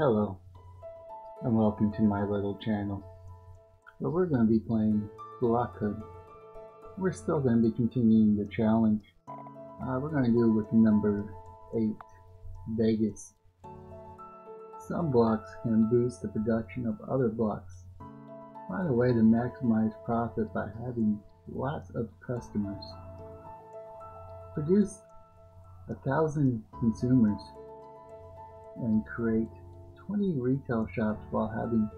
Hello, and welcome to my little channel, where we're going to be playing Block'hood. We're still going to be continuing the challenge. Uh, we're going to do with number 8, Vegas. Some blocks can boost the production of other blocks. Find a way to maximize profit by having lots of customers. Produce a thousand consumers and create 20 retail shops while having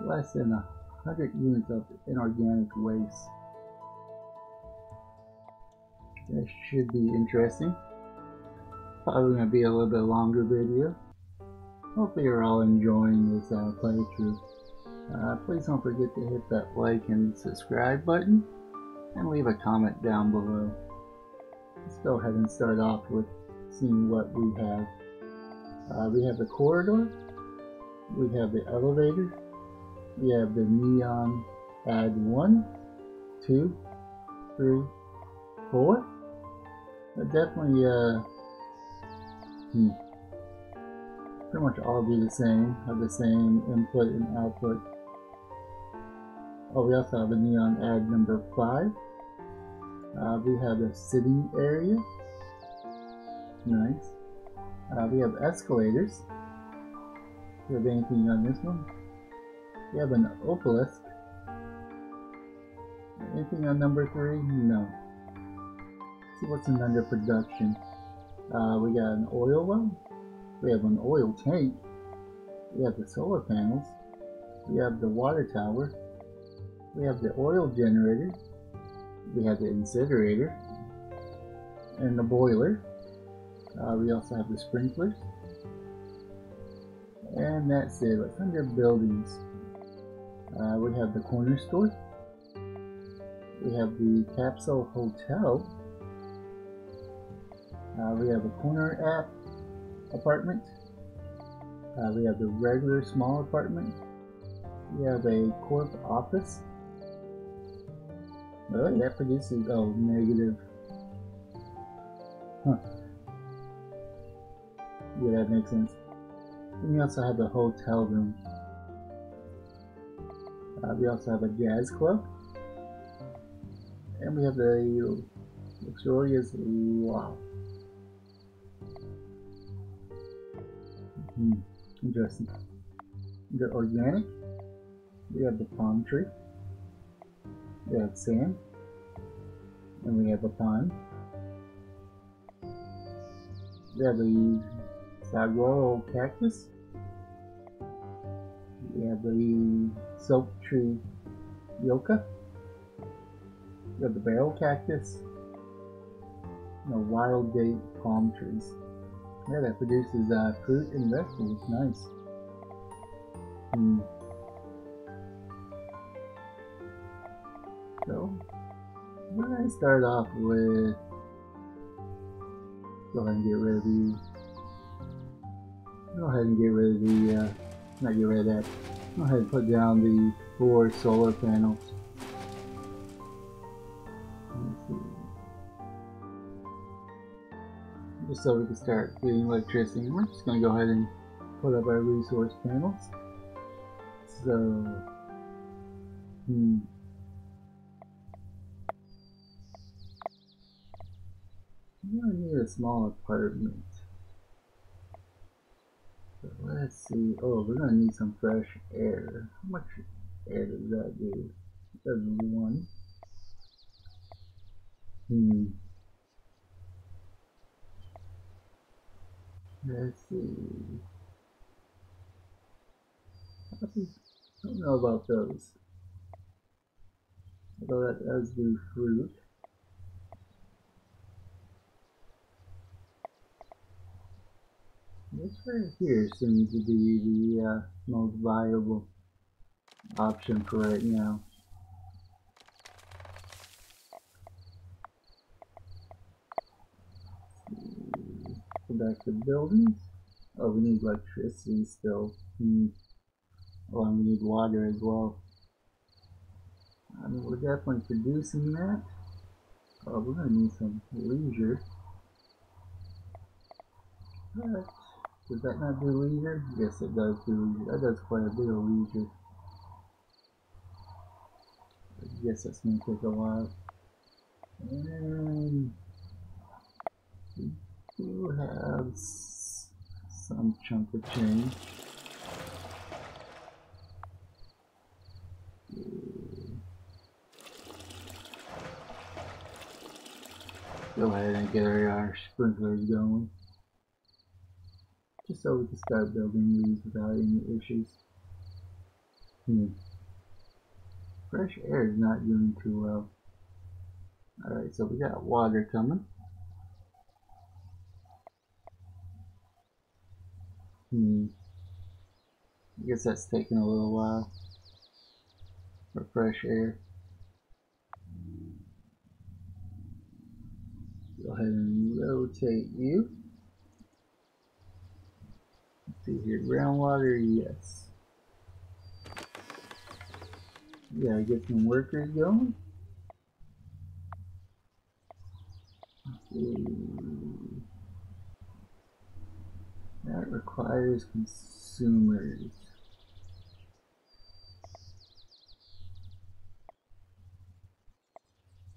less than hundred units of inorganic waste. This should be interesting. Probably going to be a little bit longer video. Hopefully you're all enjoying this uh, playthrough. Uh, please don't forget to hit that like and subscribe button and leave a comment down below. Let's go ahead and start off with seeing what we have. Uh, we have the corridor, we have the elevator, we have the neon ad one, two, three, four. But definitely, uh, hmm, pretty much all do the same, have the same input and output. Oh, we also have a neon ad number five. Uh, we have a sitting area. Nice. Uh, we have escalators. Do you have anything on this one? We have an obelisk. Anything on number three? No. Let's see what's in under production. Uh, we got an oil well. We have an oil tank. We have the solar panels. We have the water tower. We have the oil generator. We have the incinerator. And the boiler. Uh, we also have the sprinklers. And that's it. Let's under buildings. Uh, we have the corner store. We have the capsule hotel. Uh, we have a corner app apartment. Uh, we have the regular small apartment. We have a corp office. Really, that produces oh negative. Huh. Yeah, that makes sense. And we also have a hotel room. Uh, we also have a jazz club. And we have the luxurious wow. Hmm, interesting. The organic. We have the palm tree. We have sand. And we have a pond. We have the saguaro cactus. We have the soap tree yucca. We have the barrel cactus. And the wild date palm trees. Yeah, that produces uh, fruit and vegetables. Nice. Hmm. So, going to start off with. Go ahead and get rid of the. Go ahead and get rid of the. Uh, not get rid of that. Go ahead and put down the four solar panels. Just so we can start getting electricity. We're just going to go ahead and put up our resource panels. So, hmm. I'm gonna need a small apartment. Let's see. Oh, we're gonna need some fresh air. How much air does that do? That's one. Hmm. Let's see. I don't know about those. Although that does do fruit. This right here seems to be the uh, most viable option for right now. Go back to buildings. Oh, we need electricity still. Hmm. Oh, and we need water as well. I mean, we're definitely producing that. Oh, we're gonna need some leisure. But Does that not do leisure? Yes, it does do leisure. That does quite a bit of leisure. I guess that's gonna take a while. And we do have some chunk of change. Go ahead and get our sprinklers going. Just so we can start building these without any issues. Hmm. Fresh air is not doing too well. Alright, so we got water coming. Hmm. I guess that's taking a little while for fresh air. Go ahead and rotate you. See here, groundwater, yes. Yeah, get some workers going. That requires consumers.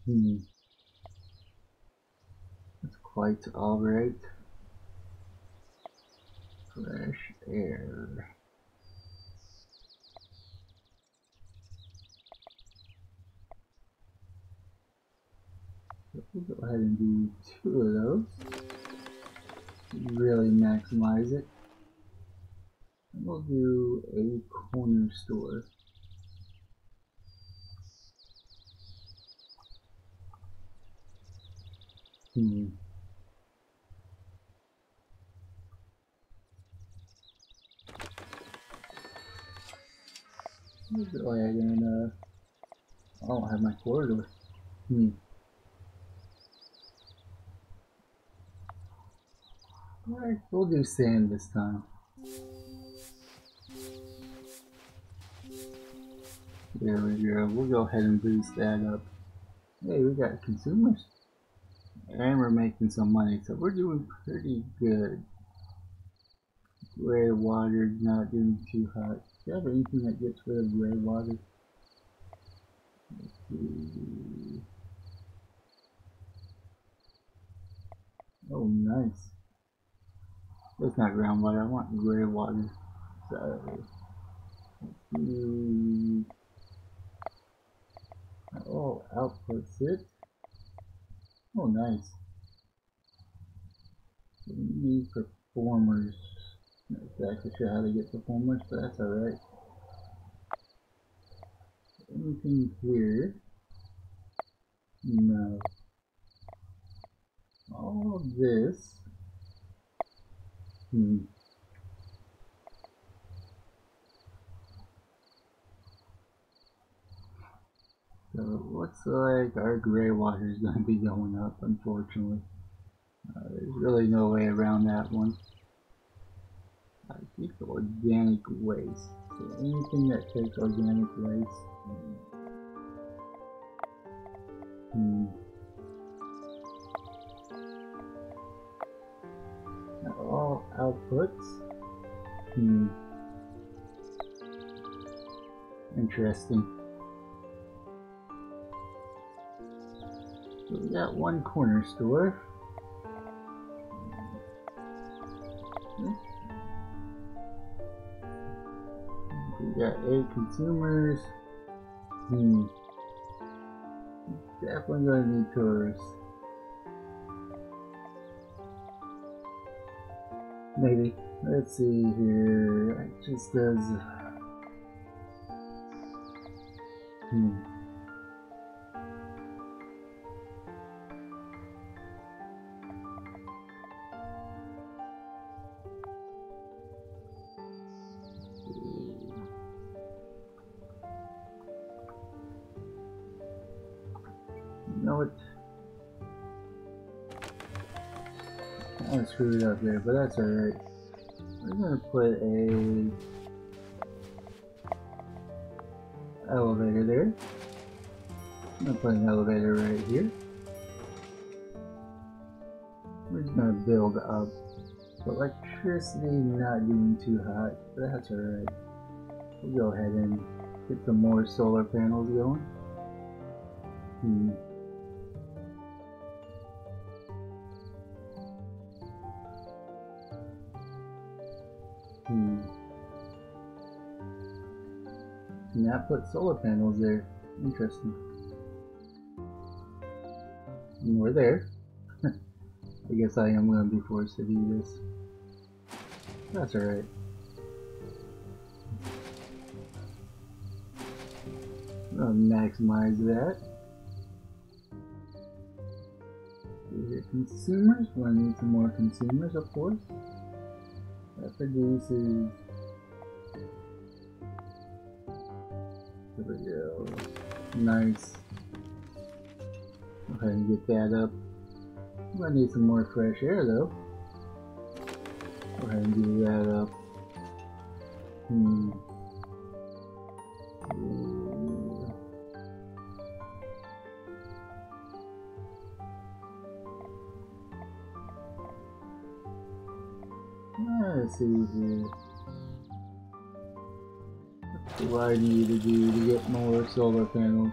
Hmm. That's quite alright. Fresh air. We'll go ahead and do two of those. Really maximize it. And we'll do a corner store. Hmm. Go ahead and uh, I don't have my corridor. Hmm. Alright, we'll do sand this time. There we go. We'll go ahead and boost that up. Hey, we got consumers. And we're making some money, so we're doing pretty good. Gray water not doing too hot. Do you have anything that gets rid of gray water? Oh, nice. That's not groundwater, I want gray water. So, oh, outputs it. Oh, nice. We need performers. Not exactly sure how to get performers, but that's alright. Anything here? No. All of this Hmm. So it looks like our gray water is going to be going up, unfortunately. Uh, there's really no way around that one. I think organic waste. So anything that takes organic waste. Hmm. all outputs. Hmm. Interesting. So we got one corner store. We got eight consumers. Hmm. Definitely gonna need tourists. Maybe. Let's see here. It just does. Hmm. Screwed up there, but that's alright. We're gonna put a elevator there. I'm gonna put an elevator right here. We're just gonna build up. Electricity not doing too hot, but that's alright. We'll go ahead and get some more solar panels going. Hmm. Not put solar panels there. Interesting. And we're there. I guess I am going to be forced to do this. That's alright. I'll maximize that. Here, consumers. We need some more consumers, of course. That produces. We go. Nice. Go ahead and get that up. I need some more fresh air though. Go ahead and do that up. Hmm. Ooh. Let's see here. What do I need to do to get more solar panels?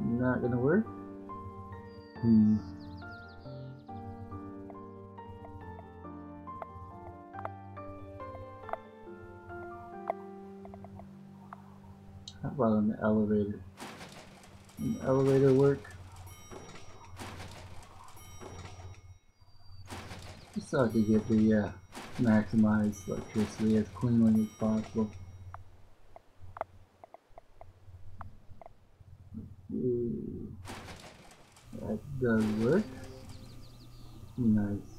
Not gonna work? Hmm. How about an elevator? An elevator work? Just so I could get the uh, maximized electricity as cleanly as possible. That does work. Nice.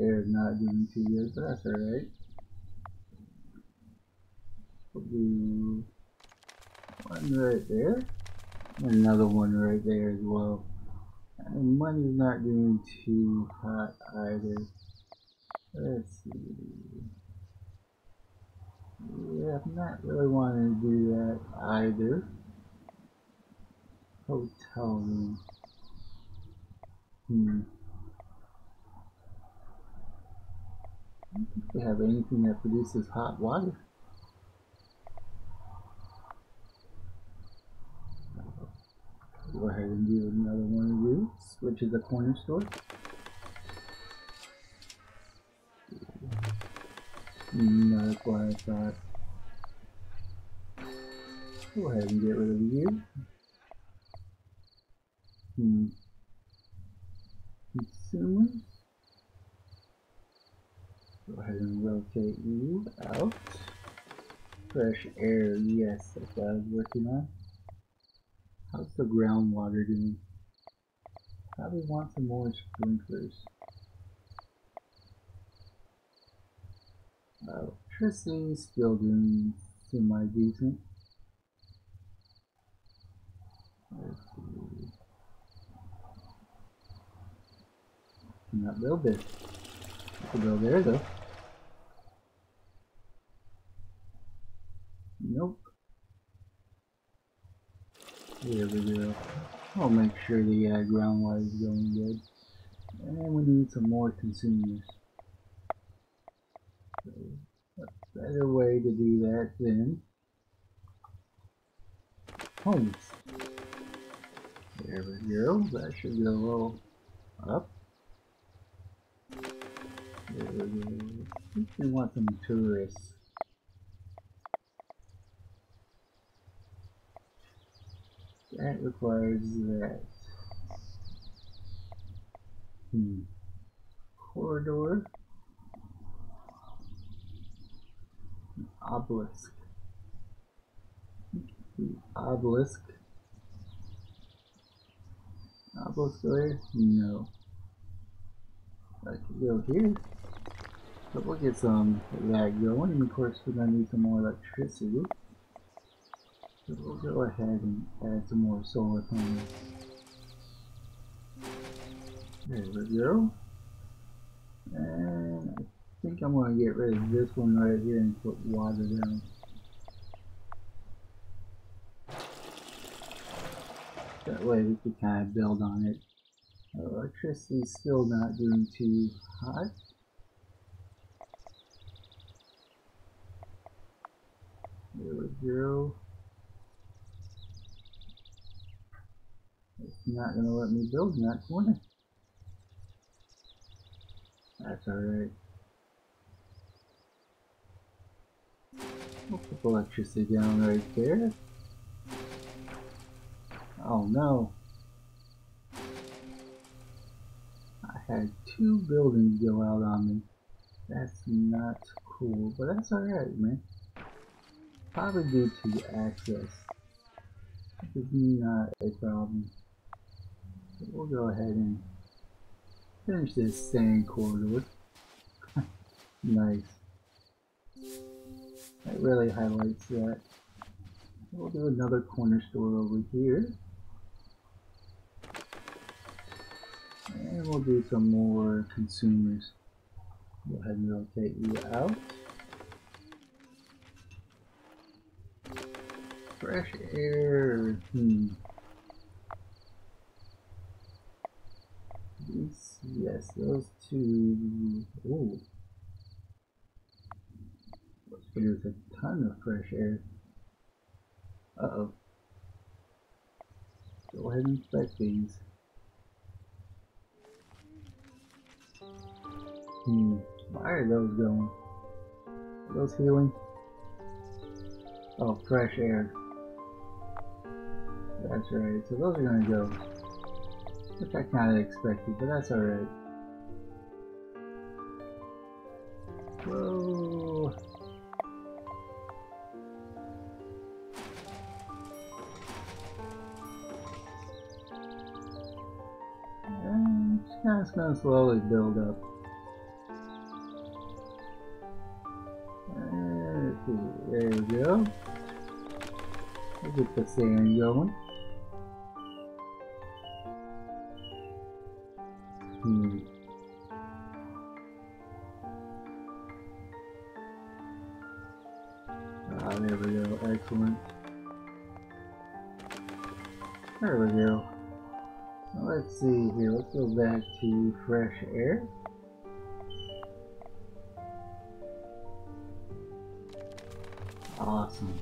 Air not doing too good, but that's alright. Do one right there. Another one right there as well. And money's not doing too hot either. Let's see. Yeah, I'm not really wanting to do that either. Hotel room. Hmm. I don't think they have anything that produces hot water. Go ahead and do another one of these, which is a corner store. No, that's why I thought. Go ahead and get rid of you. Hmm. Consumers. And rotate you out. Fresh air, yes, that's what I was working on. How's the groundwater doing? Probably want some more sprinklers. Electricity still doing semi decent. Let's see. Not build it. Could go there though. Nope. There we go. I'll make sure the uh, groundwater is going good. And we need some more consumers. So, a better way to do that than homes. There we go. That should go a little up. There we go. We want some tourists. That requires that. Hmm. Corridor. Obelisk. Obelisk. Obelisk there? No. I can go here. So we'll get some that going, and of course we're to need some more electricity. So we'll go ahead and add some more solar panels. There we go. And I think I'm going to get rid of this one right here and put water down. That way we can kind of build on it. Electricity's still not doing too hot. There we go. It's not going to let me build in that corner. That's alright. We'll put electricity down right there. Oh no. I had two buildings go out on me. That's not cool, but that's alright, man. Probably due to access. This is not a problem. We'll go ahead and finish this sand corridor. nice. That really highlights that. We'll do another corner store over here. And we'll do some more consumers. Go ahead and rotate you out. Fresh air. Hmm. These, yes, those two. Ooh. Produce a ton of fresh air. Uh oh. Go ahead and inspect these. Hmm. Why are those going? Are those healing? Oh, fresh air. That's right. So those are gonna go. Which I kinda expected, but that's alright. Whoa. And it's kinda gonna slowly build up. There we go. We'll get the sand going. Let's. Let's go back to fresh air. Awesome.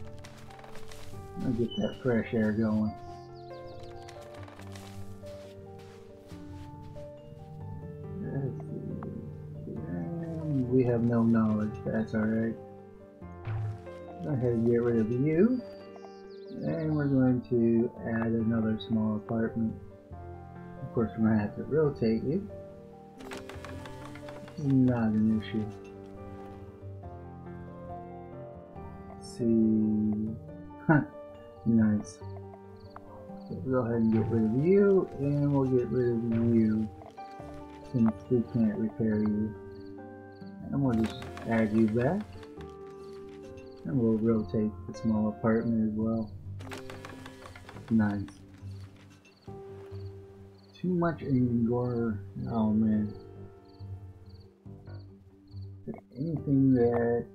I'll get that fresh air going. we have no knowledge, that's alright. Go ahead and get rid of you. And we're going to add another small apartment. Course, we're going to have to rotate you. Not an issue. see. nice. So we'll go ahead and get rid of you, and we'll get rid of you since we can't repair you. And we'll just add you back. And we'll rotate the small apartment as well. Nice. Too much Angora. Oh man. Anything that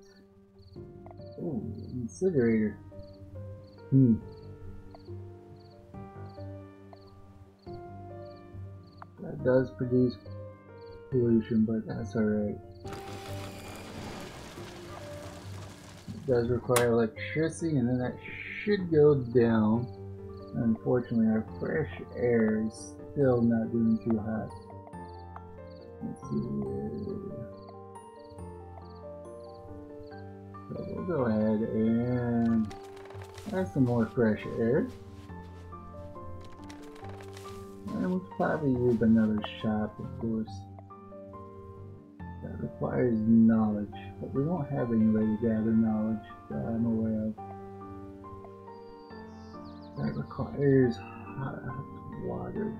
Ooh, incinerator. Hmm. That does produce pollution, but that's alright. It does require electricity, and then that should go down. Unfortunately, our fresh air is still not doing too hot. Let's see. So we'll go ahead and add some more fresh air. And we'll probably use another shop, of course. That requires knowledge, but we don't have any way to gather knowledge that I'm aware of. That requires hot water.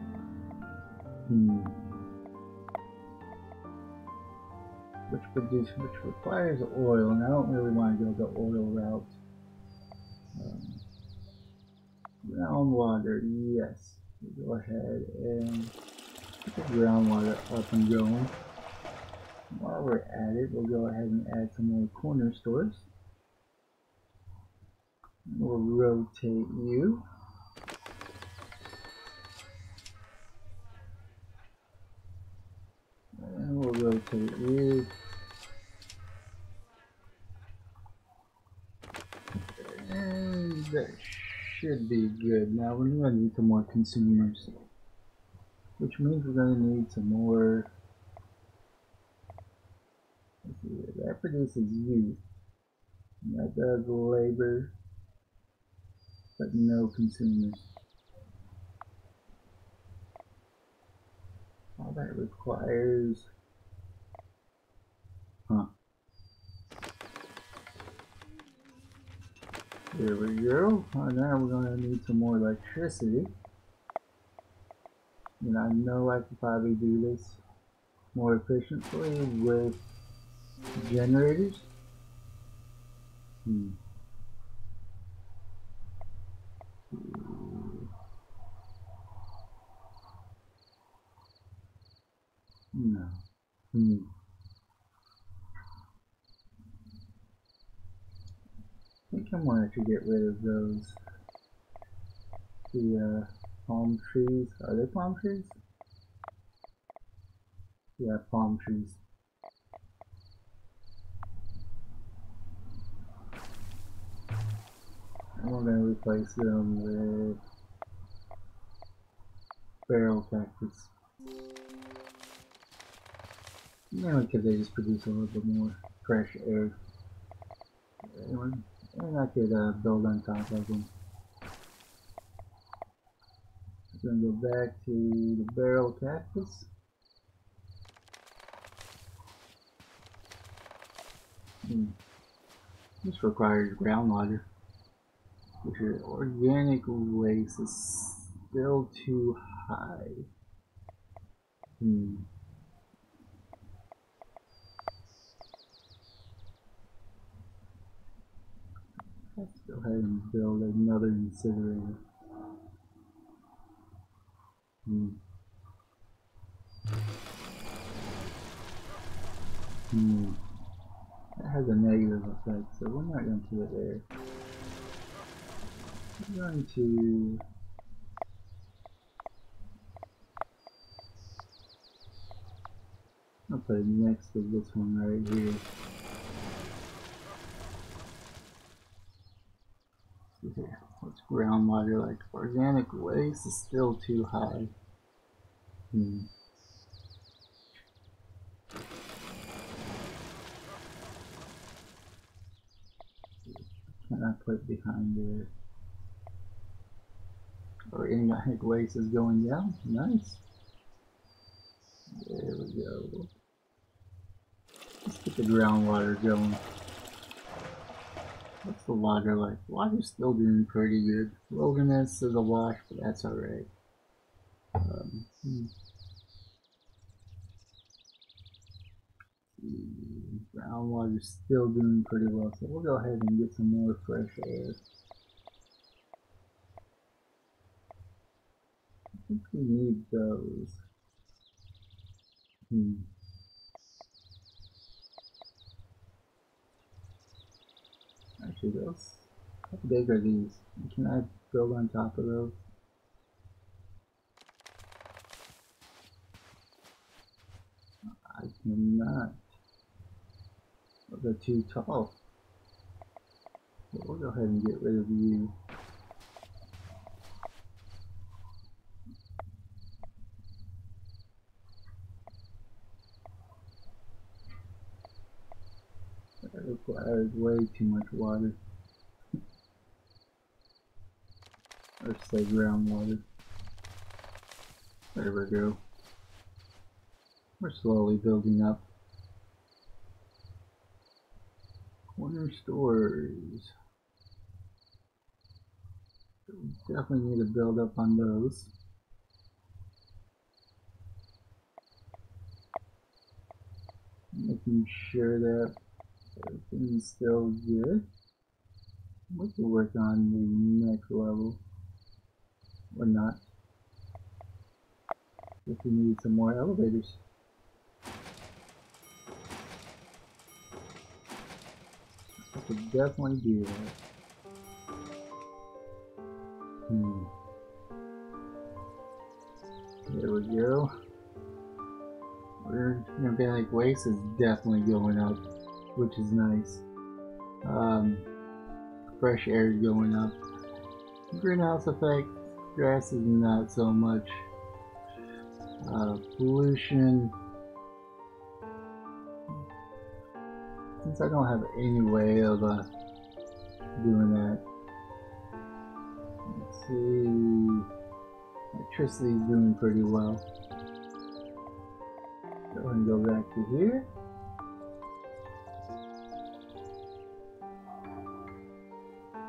Hmm. which produce which requires oil, and I don't really want to go the oil route. Um, groundwater, yes. Go ahead and get the groundwater up and going. While we're at it, we'll go ahead and add some more corner stores. We'll rotate you. And that should be good. Now we're going to need some more consumers. Which means we're going to need some more... That produces youth. That does labor. But no consumers. All that requires... Huh. There we go. Oh, now we're going to need some more electricity. And I know I could probably do this more efficiently with generators. Hmm. No. Hmm. I wanted to get rid of those. The uh, palm trees. Are they palm trees? Yeah, palm trees. We're going to replace them with barrel cactus. Mainly because they just produce a little bit more fresh air. I could build on top of them. I'm gonna go back to the barrel cactus. Hmm. This requires groundwater, which your organic waste is still too high. Hmm. Let's go ahead and build another incinerator. Hmm. Hmm. That has a negative effect, so we're not going to put it there. We're going to I'll put it next to this one right here. Here. What's groundwater like? Organic waste is still too high. Hmm. Can I put behind there? Organic waste is going down. Nice. There we go. Let's get the groundwater going. What's the water like? Water's still doing pretty good. Wilderness is a wash, but that's alright. Um, hmm. Groundwater's still doing pretty well, so we'll go ahead and get some more fresh air. I think we need those. Hmm. Actually, those. How big are these? Can I build on top of those? I cannot. They're too tall. But we'll go ahead and get rid of you. That requires way too much water. or say groundwater. There we go. We're slowly building up. Corner stores. We definitely need to build up on those. Making ensure that everything's still good. We can work on the next level. Or not. If we need some more elevators. I could definitely do that. Hmm. There we go. We're Organic waste is definitely going up, which is nice. Um, fresh air is going up. Greenhouse effect, grass is not so much. Uh, pollution. Since I don't have any way of uh, doing that. Let's see. Electricity is doing pretty well. Go and go back to here.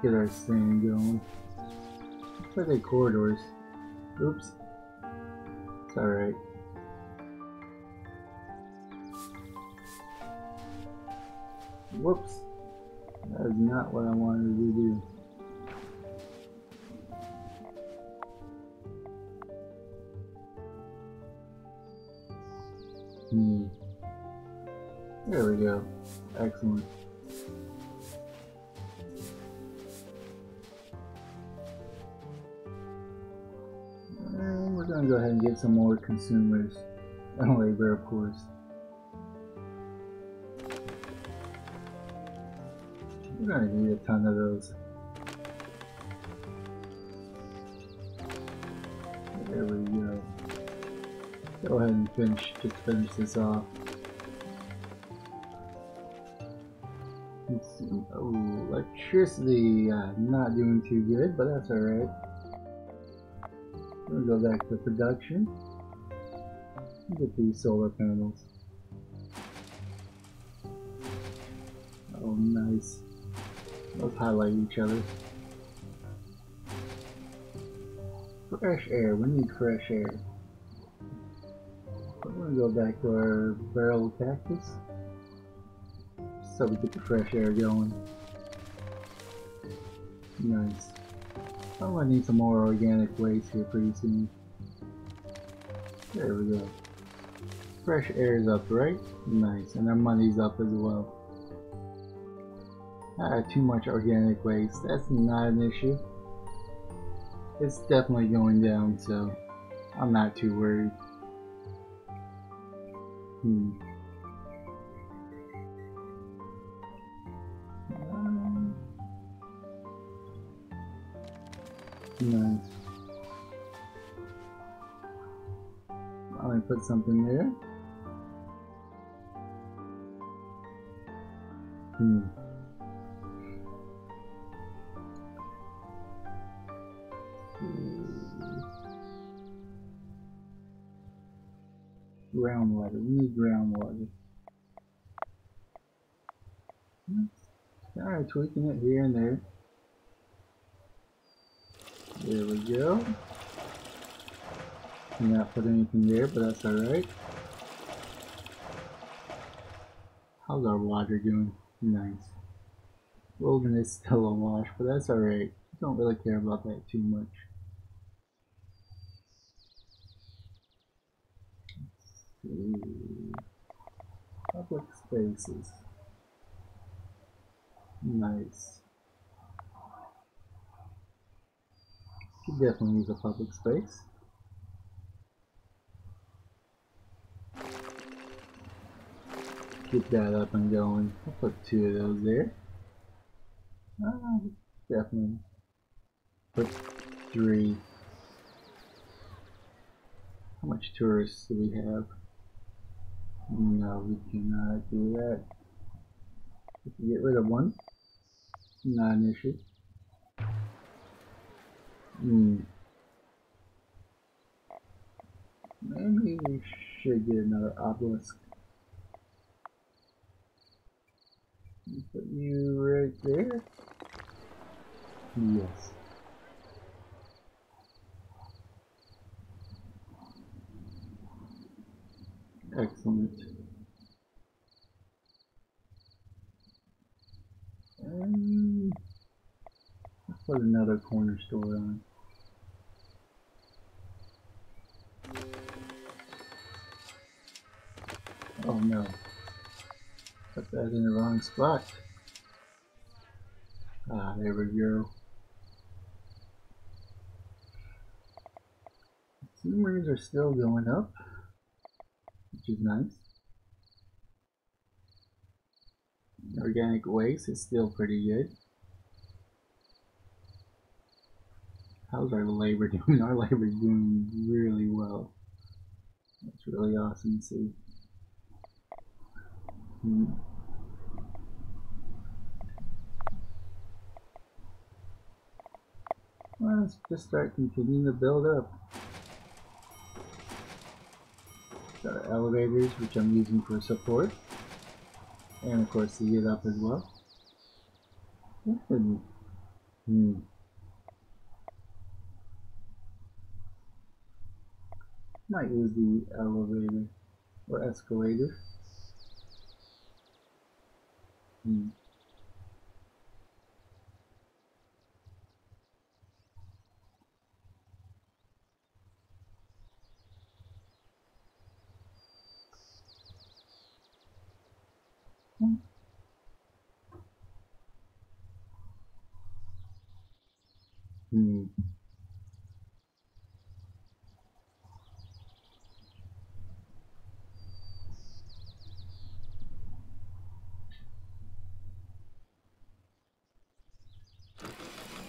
Get our sand going. Looks like they corridors. Oops. It's alright. Whoops. That is not what I wanted to do. Hmm. There we go. Excellent. Get some more consumers and labor, of course. We're gonna need a ton of those. There we go. Go ahead and finish, just finish this off. Let's see. Oh, electricity, uh, not doing too good, but that's alright. Go back to production. Get these solar panels. Oh, nice. Let's highlight each other. Fresh air, we need fresh air. I'm gonna go back to our barrel cactus so we get the fresh air going. Nice. I'm gonna need some more organic waste here pretty soon. There we go. Fresh air is up, right? Nice. And our money's up as well. Ah, too much organic waste. That's not an issue. It's definitely going down, so I'm not too worried. Hmm. Nice. I'm gonna put something there. Hmm. Groundwater. We need groundwater. Alright, tweaking it here and there. There we go. Not put anything there, but that's alright. How's our water doing? Nice. Wilderness still a wash, but that's alright. Don't really care about that too much. Public spaces. Nice. Definitely use a public space. Get that up and going. I'll put two of those there. Uh, definitely put three. How much tourists do we have? No, we cannot do that. We can get rid of one. Not an issue. Maybe we should get another obelisk. Put you right there. Yes. Excellent. Um, and let's put another corner store on. Oh no. Put that in the wrong spot. Ah, there we go. Consumers are still going up, which is nice. Organic waste is still pretty good. How's our labor doing? Our labor is doing really well. That's really awesome to see. Hmm. Let's just start continuing to build up. Got our elevators, which I'm using for support. And of course to get up as well. Hmm. Might use the elevator or escalator. Hmm. Hmm. Go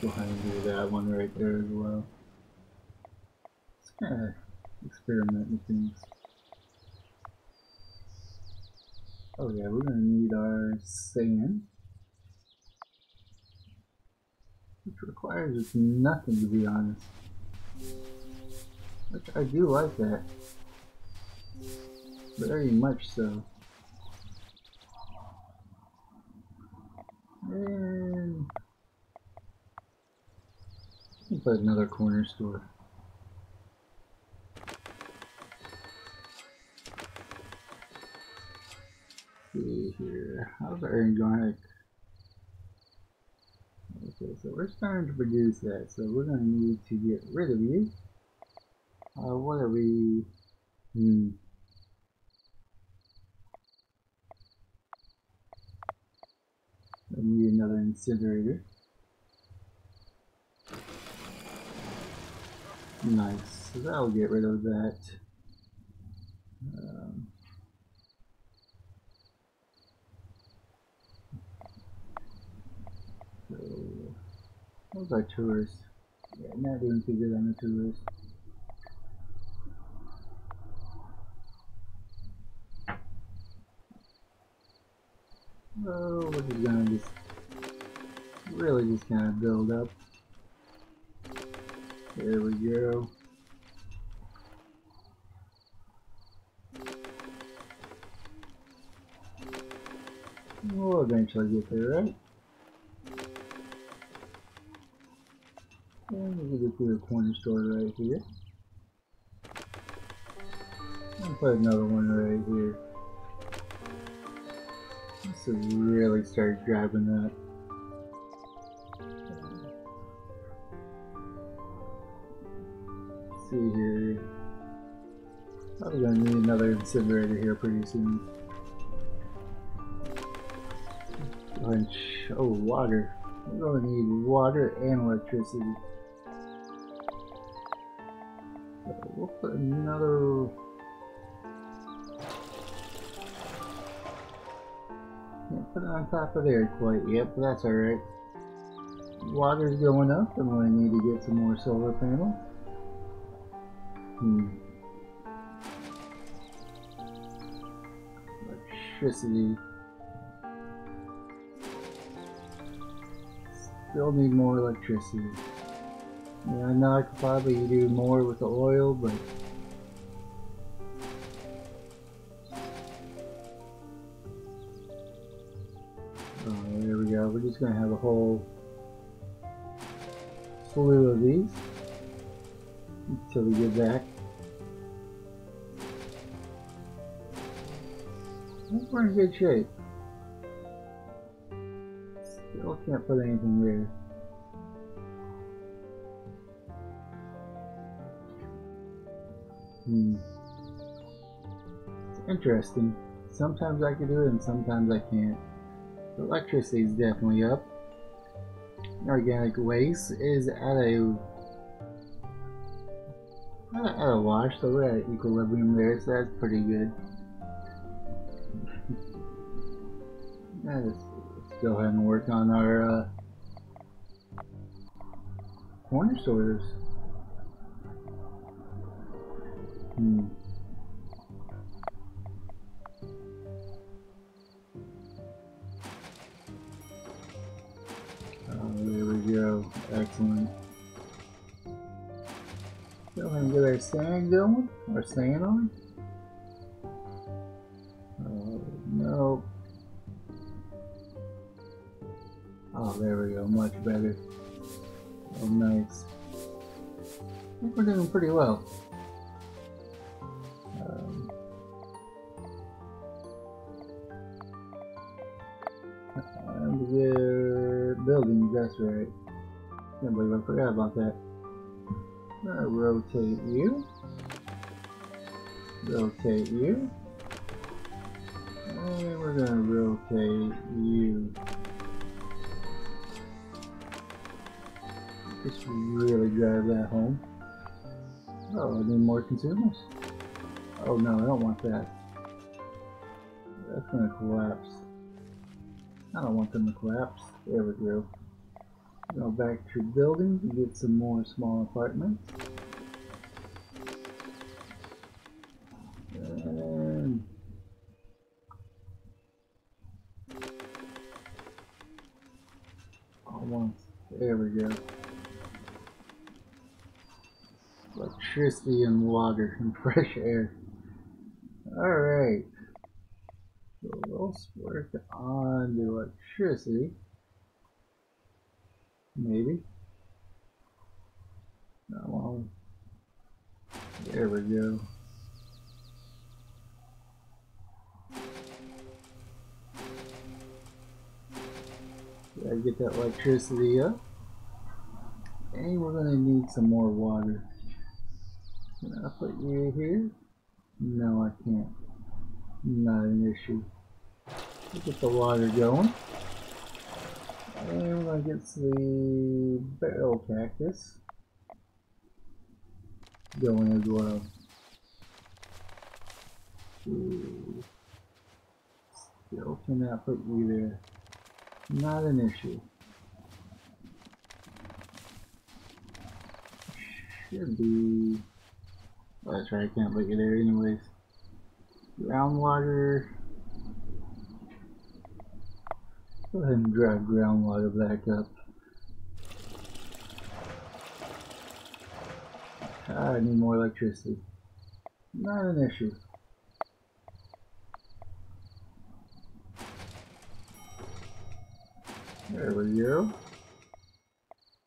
ahead and that one right there as well. Just kind of experiment with things. Oh yeah, we're gonna need our sand. Which requires nothing to be honest. Which I do like that. Very much so. And put another corner store. see here. How's our organic? Okay, so we're starting to produce that, so we're going to need to get rid of you. Uh, what are we? Hmm. I need another incinerator. Nice. So that'll get rid of that. Um, so, those are tourists. Yeah, not doing too good on the tourists. Oh, we're just gonna just really just kind of build up. There we go. We'll eventually get there, right? And we'll get to the corner store right here. And put another one right here. This will really start grabbing that. See here. Probably gonna need another incinerator here pretty soon. Oh, water. We're gonna need water and electricity. So we'll put another. Can't put it on top of there quite yet, but that's alright. Water's going up, I'm gonna need to get some more solar panels. Hmm. Electricity. Still need more electricity. Yeah, I know I could probably do more with the oil, but Oh, there we go. We're just gonna have a whole slew of these until we get back. We're in good shape. Still can't put anything there. Hmm. Interesting. Sometimes I can do it and sometimes I can't. The electricity is definitely up. Organic waste is at a at a wash, so we're at equilibrium there, so that's pretty good. Let's, let's go ahead and work on our uh, corner sorters. Hmm. Oh, there we go. Excellent. Go ahead and get our sand going. Our sand on. Pretty well. Um, and that's right. Can't believe I forgot about that. Gonna rotate you. Rotate you. And we're gonna rotate you. Just really drive that home. Oh, I need more consumers. Oh no, I don't want that. That's gonna collapse. I don't want them to collapse. There we go. Go back to building to get some more small apartments. Electricity and water and fresh air. Alright. So let's work on the electricity. Maybe. Not long. there we go. Gotta get that electricity up. And we're gonna need some more water. Can I put you here? No, I can't. Not an issue. Get the water going. And we're gonna get the barrel cactus going as well. Still cannot put you there. Not an issue. Should be. That's right, I can't put you there anyways. Groundwater. Go ahead and drag groundwater back up. Ah, I need more electricity. Not an issue. There we go.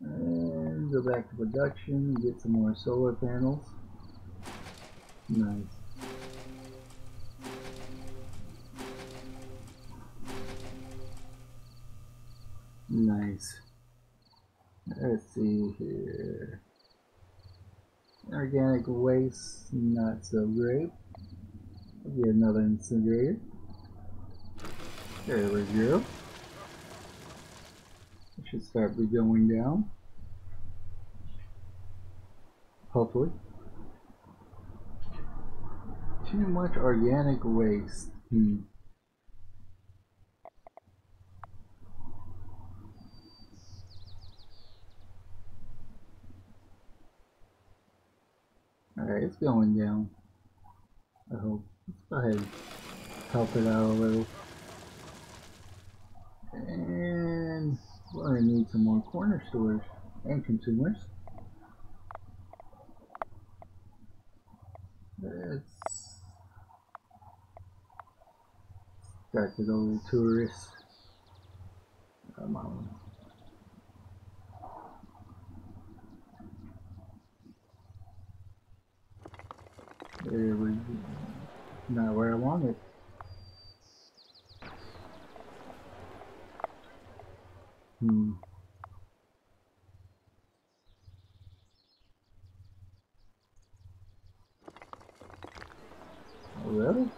And go back to production, get some more solar panels. Nice. Nice. Let's see here. Organic waste, not so great. Get another incinerator. There we go. It should start be going down. Hopefully. Too much organic waste. Hmm. Alright, it's going down. I hope. Let's go ahead and help it out a little. And we're going to need some more corner stores and consumers. Let's with old tourists. Come on. We go. Not where I wanted. it. Hmm. really?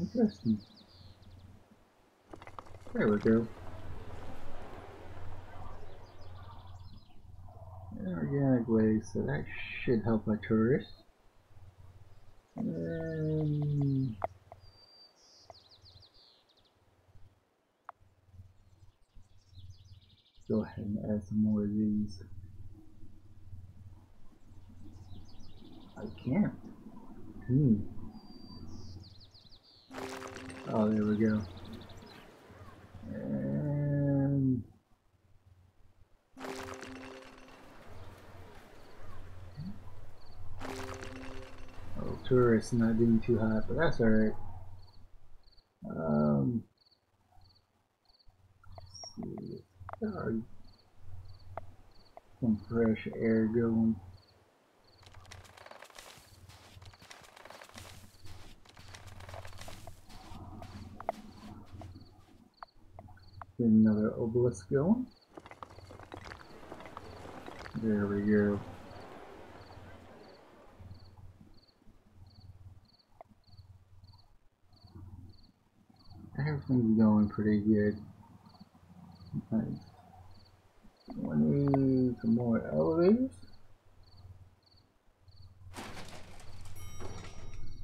Interesting. There we go. Organic waste, so that should help our tourists. Um, go ahead and add some more of these. I can't. Hmm. Oh, there we go. And oh, tourists not doing too hot, but that's alright. Um, see, some fresh air going. Another obelisk going. There we go. Everything's going pretty good. Nice. We need some more elevators.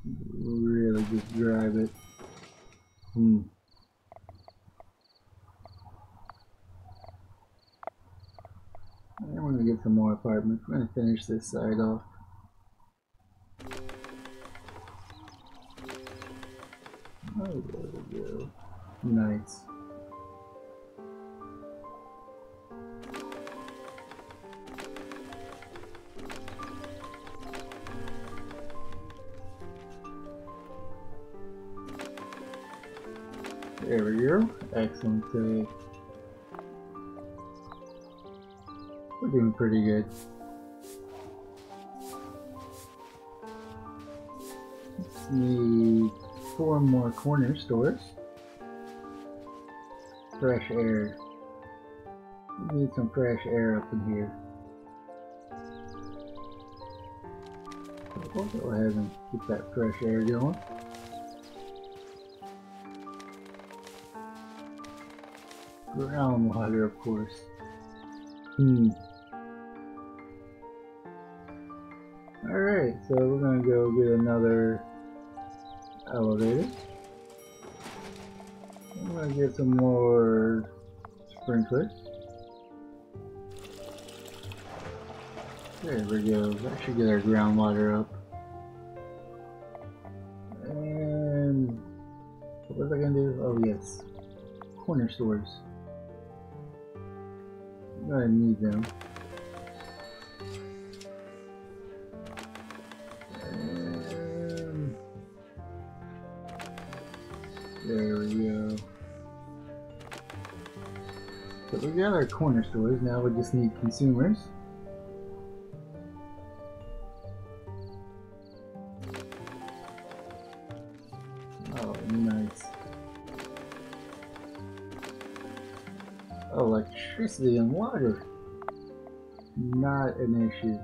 Really just drive it. Hmm. I'm gonna get some more apartments. We're gonna finish this side off. Oh, there we go. Nice. There we go. Excellent. Uh, doing pretty good. Need four more corner stores. Fresh air. We need some fresh air up in here. We'll go ahead and keep that fresh air going. Groundwater, of course. Hmm. Alright, so we're gonna go get another elevator. I'm gonna get some more sprinklers. There we go. That should get our groundwater up. And what was I gonna do? Oh yes, corner stores. I'm need them. Our corner stores, now we just need consumers. Oh, nice. Electricity and water. Not an issue.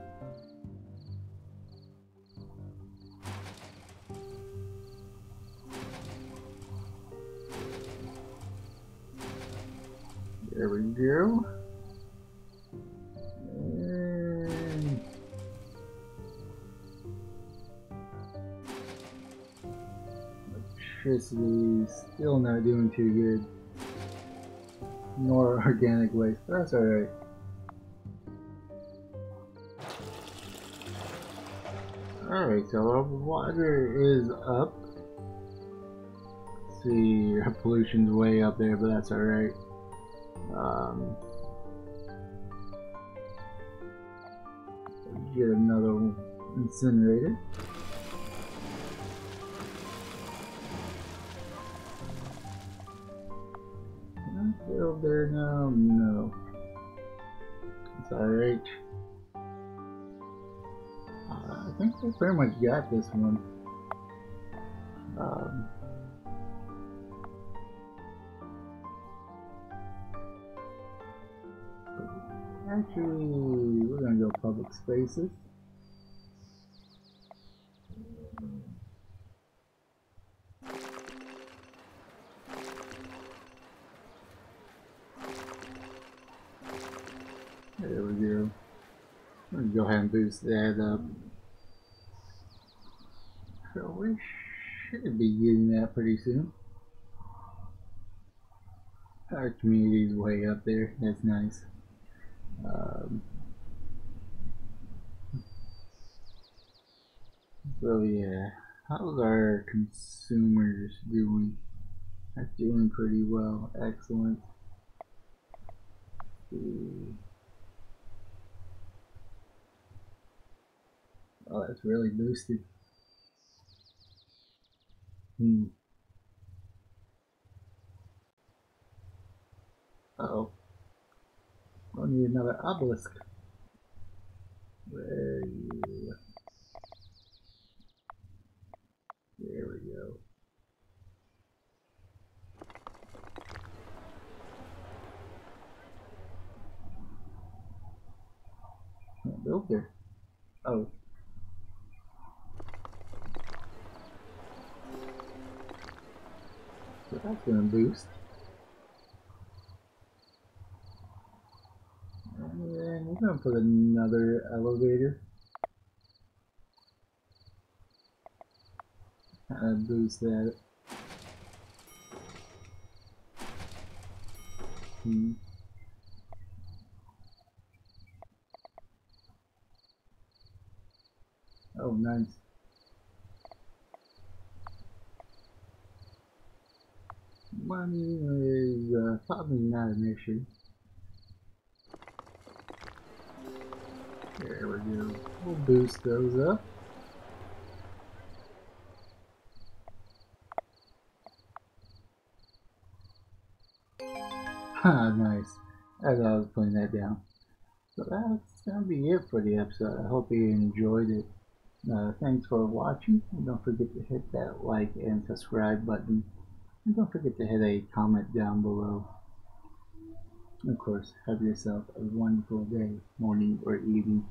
Electricity still not doing too good. More organic waste, but that's alright. Alright, so our water is up. Let's see, our pollution's way up there, but that's alright. Um, get another incinerator. There now? No. It's alright. Uh, I think I pretty much got this one. Um, Actually, we're gonna go public spaces. Boost that up. So we should be getting that pretty soon. Our community's way up there. That's nice. Um, so yeah, how's our consumers doing? That's doing pretty well. Excellent. Oh, that's really boosted. Hmm. Uh oh. We'll need another obelisk. Where you? There we go. Can't build there. Oh. That's gonna boost. And then we're gonna put another elevator. Kind of boost that. Hmm. Oh, nice. Money is uh, probably not an issue. There we go. We'll boost those up. Ah, nice. I thought I was putting that down. So that's gonna be it for the episode. I hope you enjoyed it. Uh, thanks for watching. And don't forget to hit that like and subscribe button. And don't forget to hit a comment down below. Of course, have yourself a wonderful day, morning, or evening.